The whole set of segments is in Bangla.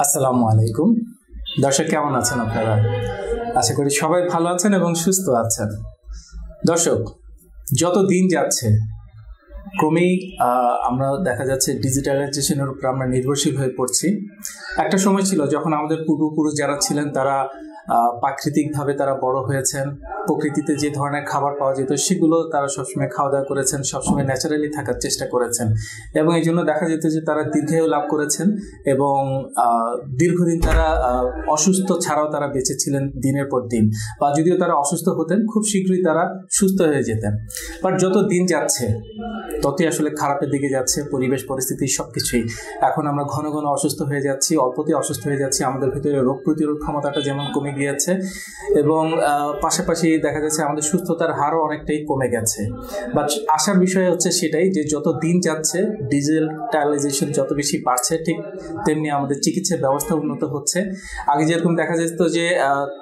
আসসালামু আলাইকুম। দর্শক, কেমন আছেন আপনারা? আশা করি সবাই ভালো আছেন এবং সুস্থ আছেন। দর্শক, যত দিন যাচ্ছে, ক্রমেই আমরা দেখা যাচ্ছে ডিজিটালাইজেশনের উপর আমরা নির্ভরশীল হয়ে পড়ছি। একটা সময় ছিল যখন আমাদের পূর্বপুরুষ যারা ছিলেন, তারা প্রাকৃতিকভাবে তারা বড় হয়েছেন। প্রকৃতিতে যে ধরনের খাবার পাওয়া যেত, সেগুলো তারা সবসময় খাওয়া দাওয়া করেছেন, সবসময় ন্যাচারালি থাকার চেষ্টা করেছেন। এবং এই জন্য দেখা যেত যে তারা দীর্ঘায়ু লাভ করেছেন এবং দীর্ঘদিন তারা অসুস্থ ছাড়াও তারা বেঁচে ছিলেন দিনের পর দিন। বা যদিও তারা অসুস্থ হতেন, খুব শীঘ্রই তারা সুস্থ হয়ে যেতেন। বাট যত দিন যাচ্ছে, ততই আসলে খারাপের দিকে যাচ্ছে, পরিবেশ পরিস্থিতি সব কিছুই এখন আমরা ঘন ঘন অসুস্থ হয়ে যাচ্ছি, অল্পতেই অসুস্থ হয়ে যাচ্ছি, আমাদের ভিতরে রোগ প্রতিরোধ ক্ষমতাটা যেমন কমে গিয়েছে এবং পাশাপাশি দেখা যাচ্ছে আমাদের সুস্থতার হারও অনেকটাই কমে গেছে। বাট আসার বিষয় হচ্ছে সেটাই যে যত দিন যাচ্ছে ডিজিটালাইজেশন যত বেশি বাড়ছে, ঠিক তেমনি আমাদের চিকিৎসা ব্যবস্থা উন্নত হচ্ছে। আগে যেরকম দেখা যেত যে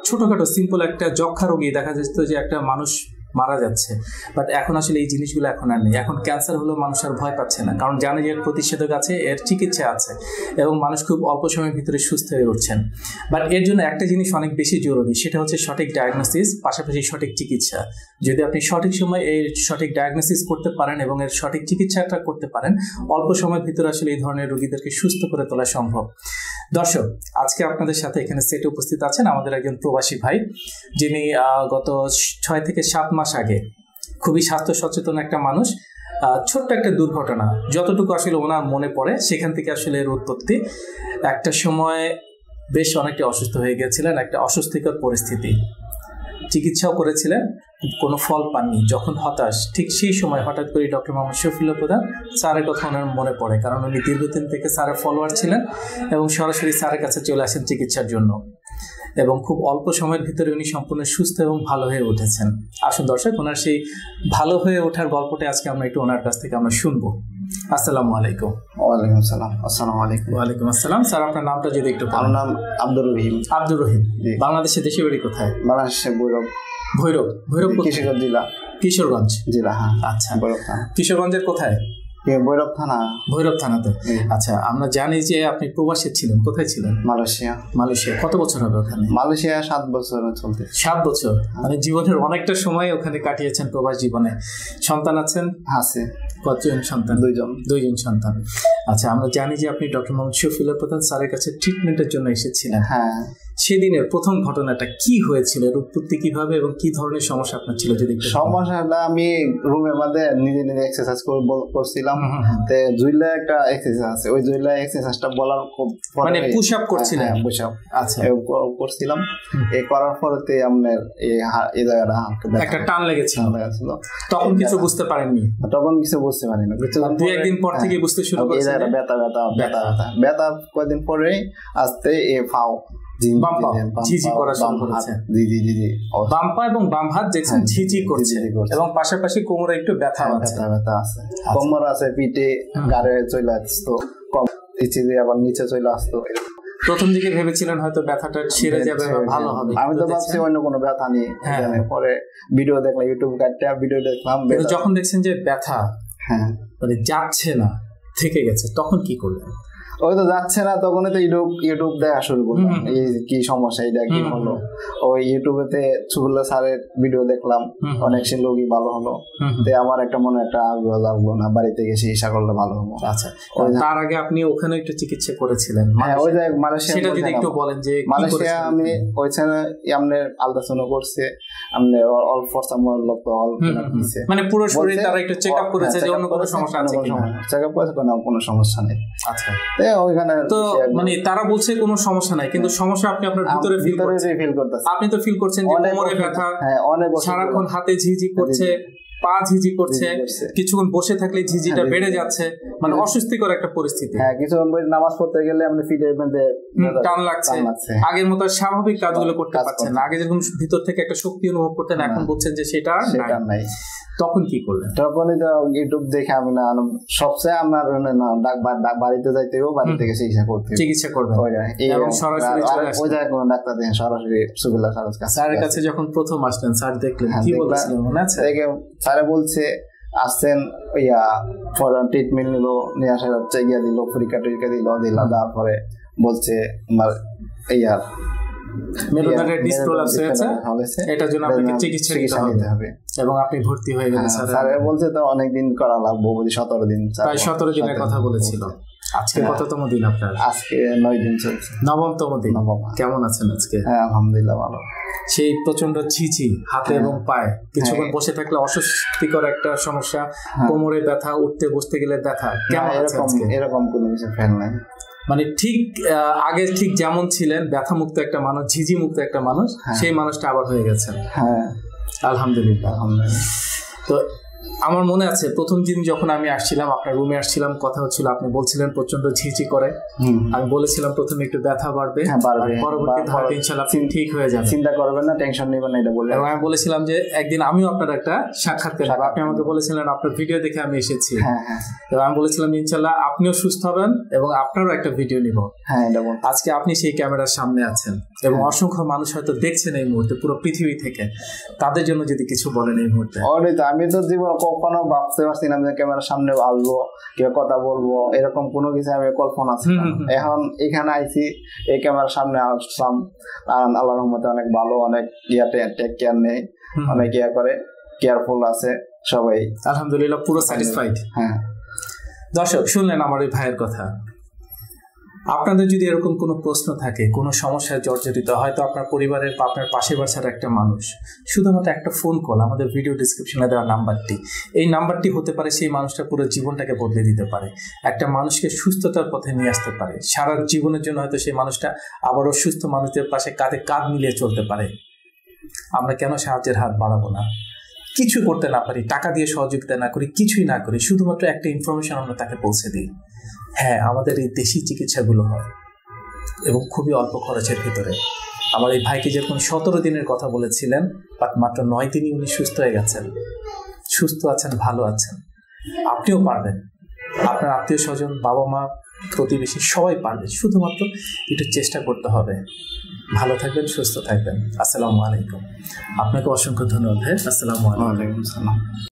ছোটখাটো সিম্পল একটা যক্ষা রোগী দেখা যেত যে একটা মানুষ মারা যাচ্ছে। বাট এখন আসলে এই জিনিসগুলো এখন আর নেই। এখন ক্যান্সার হলেও মানুষ আর ভয় পাচ্ছে না। কারণ জানে যে এর প্রতিষেধক আছে, এর চিকিৎসা আছে। এবং মানুষ খুব অল্প সময়ের ভিতরে সুস্থ হয়ে উঠছেন। বাট এর জন্য একটা জিনিস অনেক বেশি জরুরি, সেটা হচ্ছে সঠিক ডায়াগনোসিস পাশাপাশি সঠিক চিকিৎসা। যদি আপনি সঠিক সময় এই সঠিক ডায়াগনোসিস করতে পারেন এবং এর সঠিক চিকিৎসাটা করতে পারেন, অল্প সময়ের ভিতরে আসলে এই ধরনের রোগীদেরকে সুস্থ করে তোলা সম্ভব। দর্শক, আজকে আপনাদের সাথে এখানে সেটে উপস্থিত আছেন আমাদের একজন প্রবাসী ভাই, যিনি গত ছয় থেকে সাত মাস আগে খুবই স্বাস্থ্য সচেতন একটা মানুষ ছোট্ট একটা দুর্ঘটনা, যতটুকু আসলে ওনার মনে পড়ে, সেখান থেকে আসলে এর উৎপত্তি। একটা সময় বেশ অনেকটা অসুস্থ হয়ে গিয়েছিলেন একটা অস্বস্তিকর পরিস্থিতি। চিকিৎসাও করেছিলেন কোনো ফল পাননি যখন হতাশ ঠিক সেই সময় হঠাৎ করে ডক্টর মোহাম্মদ শফিউল্লাহ প্রধান স্যারের কথা ওনার মনে পড়ে কারণ উনি দীর্ঘদিন থেকে স্যারের ফলোয়ার ছিলেন এবং সরাসরি স্যারের কাছে চলে আসেন চিকিৎসার জন্য এবং খুব অল্প সময়ের ভিতরে উনি সম্পূর্ণ সুস্থ এবং ভালো হয়ে উঠেছেন। আসুন দর্শক ওনার সেই ভালো হয়ে ওঠার গল্পটা আজকে আমরা একটু ওনার কাছ থেকে আমরা শুনব। আসসালামু আলাইকুম। ওয়ালাইকুম আসসালাম। আসসালামু আলাইকুম। ওয়ালাইকুম আসসালাম। স্যার আপনার নামটা যদি একটু আমার নাম আব্দুর রহিম। আব্দুর রহিম। জি। বাংলাদেশের দেশে বাড়ি কোথায়? বাংলাদেশের বৈরব। ভৈরব ভৈরব কোথায়? কৃষিগঞ্জ জেলা। কিশোরগঞ্জ। জেলা হ্যাঁ। আচ্ছা। বৈরব থানা। কিশোরগঞ্জের কোথায়? এ বৈরব থানা। ভৈরব থানাতে। আচ্ছা আমরা জানি যে আপনি প্রবাসী ছিলেন। কোথায় ছিলেন? মালয়েশিয়া। মালয়েশিয়া। কত বছর হবে ওখানে? মালয়েশিয়া সাত বছর চলতে। সাত বছর? মানে জীবনের অনেকটা সময় ওখানে কাটিয়েছেন প্রবাস জীবনে। সন্তান আছেন? আছে। কতজন সন্তান? দুইজন। দুইজন সন্তান। আচ্ছা আমরা জানি যে আপনি ডক্টর মোহাম্মদ শফিউল্লাহ প্রধান স্যারের কাছে ট্রিটমেন্টের জন্য এসেছিলেন। হ্যাঁ। সেদিনের প্রথম ঘটনাটা কি হয়েছিল? এর উৎপত্তি কীভাবে এবং কি ধরনের সমস্যা আপনার ছিল যদি একটু বলেন। সমস্যা হলো আমি রুমের মধ্যে নিজে নিজে এক্সারসাইজ করছিলাম। তে জুইলা একটা এক্সারসাইজ আছে। ওই জুইলা এক্সারসাইজটা বলার খুব মানে পুশ আপ করছিলেন? পুশ আপ আচ্ছা। করছিলাম। এই করার পরেতে আপনার এই এই জায়গাটা একটা টান লেগেছিল। ছিল তখন কিছু বুঝতে পারেননি? তখন কিছু বুঝতে পারিনি। দুই একদিন পর হ্যাঁ, থেকে বুঝতে শুরু এই জায়গাটা ব্যথা ব্যথা ব্যথা। ব্যথা। ব্যথা। ব্যথা কয়েকদিন পরে আস্তে এ ফাও। এবং বাম হাত দেখছেন হ্যাঁ, ঝিঝি করছে। এবং পাশাপাশি কোমরে একটু ব্যথা হ্যাঁ, ব্যথা ব্যথা আছে। কোমর আছে পিঠে গাড়ে চলে আসতো। কম নিচে দিয়ে আবার নিচে চলে আসতো। প্রথম দিকে ভেবেছিলেন হয়তো ব্যথাটা সেরে যাবে ভালো হবে আমি তো ভাবছি অন্য কোনো ব্যথা নেই হ্যাঁ। পরে ভিডিও দেখলাম ইউটিউব কাটতে ভিডিও দেখলাম যখন দেখছেন যে ব্যথা হ্যাঁ। মানে যাচ্ছে না থেকে গেছে তখন কি করলেন? ওই তো যাচ্ছে না তখনই তো ইউটিউব ইউটিউব দেখা শুরু করলাম। এই কি সমস্যা এটা কি হলো? ওই ইউটিউবেতে সুবুল্লা স্যারের ভিডিও দেখলাম। অনেক সে লোকই ভালো হলো। তে আমার একটা মনে একটা আগ্রহ লাগল না বাড়িতে গিয়ে চিকিৎসা করলে ভালো হব আচ্ছা তার আগে আপনি ওখানে একটু চিকিৎসা করেছিলেন? হ্যাঁ ওই যে মালয়েশিয়া সেটা যদি একটু বলেন যে মালয়েশিয়া আমি ওইখানে আপনার আলট্রাসাউন্ড করছে আপনি অল্প ফর্সামল লোক। দিছে। মানে পুরো শরীর বলছে- তারা একটু চেক করেছে যে অন্য কোনো সমস্যা আছে কিনা চেক আপ করেছে কোনো সমস্যা নেই। আচ্ছা। ওইখানে তো মানে তারা বলছে কোনো সমস্যা নাই কিন্তু সমস্যা আপনি আপনার ভিতরে ফিল করছেন। ফিল আপনি তো ফিল করছেন যে কোমরে ব্যথা হ্যাঁ অনেক সারাক্ষণ হাতে ঝিঝি করছে পা ঝিঝি করছে কিছুক্ষণ বসে থাকলে ঝিঝিটা হ্যাঁ, বেড়ে যাচ্ছে মানে অস্বস্তিকর একটা পরিস্থিতি। হ্যাঁ কিছু নামাজ পড়তে গেলে ফিটের মধ্যে টান লাগছে। আগের মতো স্বাভাবিক কাজগুলো করতে কাজ পারছেন আগে যেরকম ভিতর থেকে একটা শক্তি অনুভব করতেন হ্যাঁ। এখন বলছেন যে সেটা নাই। তখন কি করলেন? তখনই তো ইউটিউব দেখে আমি না সবচেয়ে আমার না ডাক ডাক বাড়িতে যাইতে হবে বাড়ি থেকে চিকিৎসা করতে চিকিৎসা করবেন। ওই এবং সরাসরি। ওই জায়গায় কোনো ডাক্তার দেখেন সরাসরি সুবিল্লা স্যারের কাছে। স্যারের কাছে যখন প্রথম আসলেন স্যার দেখলেন হ্যাঁ, কি। বলেছিলেন মনে আছে? স্যারে বলছে আসছেন ইয়া ফর ট্রিটমেন্ট নিল নিয়ে আসার হচ্ছে গিয়া দিল পরীক্ষা টরীক্ষা দিল দিল তারপরে বলছে আমার ইয়ার মেরুদণ্ডের ডিসপ্রোলাপস হয়েছে হয়েছে এটার জন্য আপনাকে চিকিৎসা নিতে হবে। এবং আপনি ভর্তি হয়ে গেলেন হ্যাঁ, স্যার। তো অনেকদিন করা লাগবো বলি সতেরো দিন প্রায় সতেরো দিনের কথা বলেছিল। আজকে হ্যাঁ। কততম দিন আপনার? আজকে নয় দিন চলছে। নবমতম দিন। কেমন আছেন আজকে? হ্যাঁ আলহামদুলিল্লাহ ভালো। সেই প্রচণ্ড ছিচি হাতে হ্যাঁ। এবং পায়ে। কিছুক্ষণ। বসে থাকলে অস্বস্তিকর একটা সমস্যা। কোমরে ব্যথা উঠতে বসতে গেলে ব্যথা। কেমন এরকম এরকম কোনো কিছু ফেল নাই। মানে ঠিক আহ, আগে ঠিক যেমন ছিলেন ব্যথা মুক্ত একটা মানুষ ঝিঝি মুক্ত একটা মানুষ হ্যাঁ। সেই মানুষটা আবার হয়ে গেছেন। হ্যাঁ। আলহামদুলিল্লাহ। আলহামদুলিল্লাহ। তো আমার মনে আছে প্রথম দিন যখন আমি আসছিলাম আপনার রুমে আসছিলাম কথা হচ্ছিল আপনি বলছিলেন প্রচণ্ড ঝিঝি করে। আমি বলেছিলাম প্রথমে একটু ব্যথা বাড়বে হ্যাঁ, হয়তো ইনশাল্লাহ ঠিক হয়ে যাবে চিন্তা করবেন না টেনশন নেবেন না এটা বলে এবং আমি বলেছিলাম যে একদিন আমিও আপনার একটা সাক্ষাৎকার নেব। আপনি আমাকে বলেছিলেন আপনার ভিডিও দেখে আমি এসেছি। হ্যাঁ হ্যাঁ। এবং আমি বলেছিলাম ইনশাল্লাহ আপনিও সুস্থ হবেন এবং আপনারও একটা ভিডিও নিব। হ্যাঁ আজকে আপনি সেই ক্যামেরার সামনে আছেন এবং অসংখ্য মানুষ হয়তো দেখছেন এই মুহূর্তে পুরো পৃথিবী থেকে। তাদের জন্য যদি কিছু বলেন এই মুহূর্তে। আমি তো জীবন কখনো ভাবতে পারছিলাম যে ক্যামেরার সামনে আসব কেউ কথা বলব এরকম কোনো কিছু আমি কল্পনা ছিল হুম। এখন এখানে আইছি এই ক্যামেরার সামনে আসলাম আর আল্লাহর রহমতে অনেক ভালো অনেক ইয়াতে টেক কেয়ার নেই অনেক ইয়া করে কেয়ারফুল আছে সবাই। আলহামদুলিল্লাহ পুরো স্যাটিসফাইড হ্যাঁ। দর্শক শুনলেন আমার এই ভাইয়ের কথা। আপনাদের যদি এরকম কোনো প্রশ্ন থাকে, কোনো সমস্যায় জর্জরিত হয়তো আপনার পরিবারের বা আপনার পাশে বাসার একটা মানুষ, শুধুমাত্র একটা ফোন কল আমাদের ভিডিও ডিসক্রিপশনে দেওয়া নাম্বারটি এই নাম্বারটি হতে পারে সেই মানুষটা পুরো জীবনটাকে বদলে দিতে পারে। একটা মানুষকে সুস্থতার পথে নিয়ে আসতে পারে। সারা জীবনের জন্য হয়তো সেই মানুষটা আবারও সুস্থ মানুষদের পাশে কাঁধে কাঁধ মিলিয়ে চলতে পারে। আমরা কেন সাহায্যের হাত বাড়াবো না? কিছু করতে না পারি, টাকা দিয়ে সহযোগিতা না করি, কিছুই না করি, শুধুমাত্র একটা ইনফরমেশন আমরা তাকে পৌঁছে দিই। হ্যাঁ আমাদের এই দেশি চিকিৎসাগুলো হয় এবং খুবই অল্প খরচের ভিতরে। আমার এই ভাইকে যেরকম সতেরো দিনের কথা বলেছিলেন, বাট মাত্র নয় দিনই উনি সুস্থ হয়ে গেছেন। সুস্থ আছেন, ভালো আছেন। আপনিও পারবেন। আপনার আত্মীয় স্বজন বাবা মা প্রতিবেশী সবাই পারবে। শুধুমাত্র একটু চেষ্টা করতে হবে। ভালো থাকবেন, সুস্থ থাকবেন। আসসালামু আলাইকুম। আপনাকে অসংখ্য ধন্যবাদ আসসালামু আলাইকুম।